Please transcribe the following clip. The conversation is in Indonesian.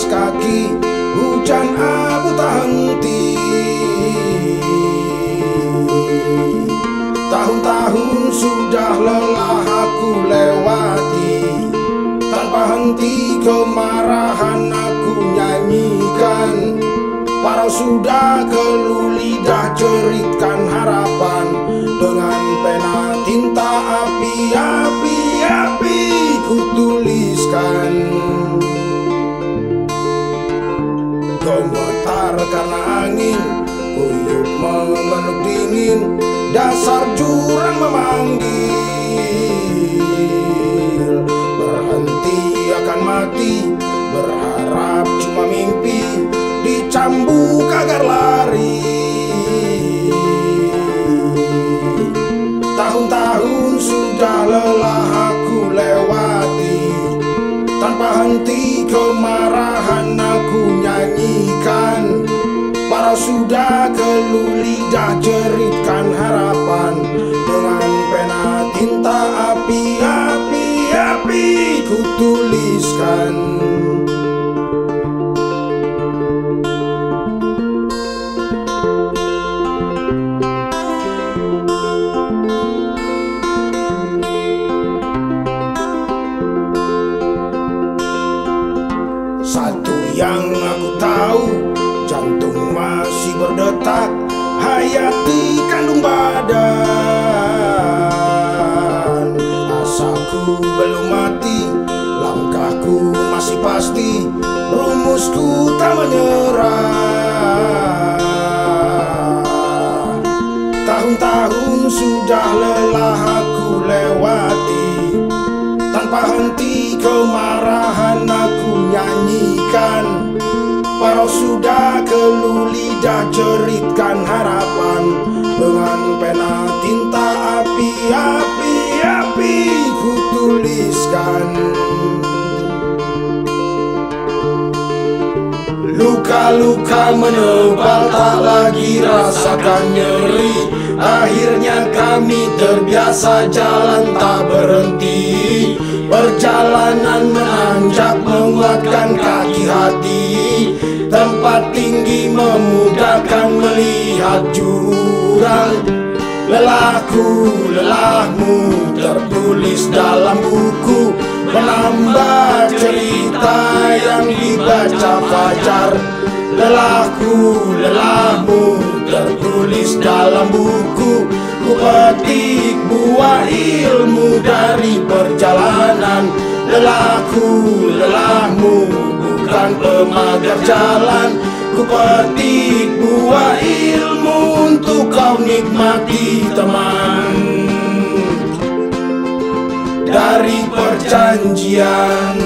alas kaki Hujan abu tak henti. Tahun-tahun sudah lelah aku lewati. Tanpa henti kemarahan aku nyanyikan. Para sudah keluli lidah ceritkan harapan. Dengan pena tinta api-api-api ku tuliskan. Karena angin Kuyup memeluk dingin Dasar jurang memanggil Tanpa henti kemarahan aku nyanyikan. Para sudah keluh lidah jeritkan harapan. Dengan pena tinta api-api api ku tuliskan Satu yang aku tahu Jantung masih berdetak Hayati kandung badan. Asaku belum mati Langkahku masih pasti Rumusku tak menyerah. Tahun-tahun sudah lelah aku lewati tanpa henti kemarahan Para sudah keluh lidah ceritkan harapan Dengan pena tinta api-api api ku tuliskan Luka-luka menebal tak lagi rasakan nyeri. Akhirnya kami terbiasa jalan tak berhenti Perjalanan menanjak menguatkan kaki hati. Tempat tinggi memudahkan melihat jurang. Lelahku, lelahmu tertulis dalam buku. Menambah cerita yang dibaca fajar. Lelahku, lelahmu tertulis dalam buku. Ku petik buah ilmu dari perjalanan Lelahku, lelahmu bukan pemagar jalan. Ku petik buah ilmu untuk kau nikmati teman. Dari perjanjian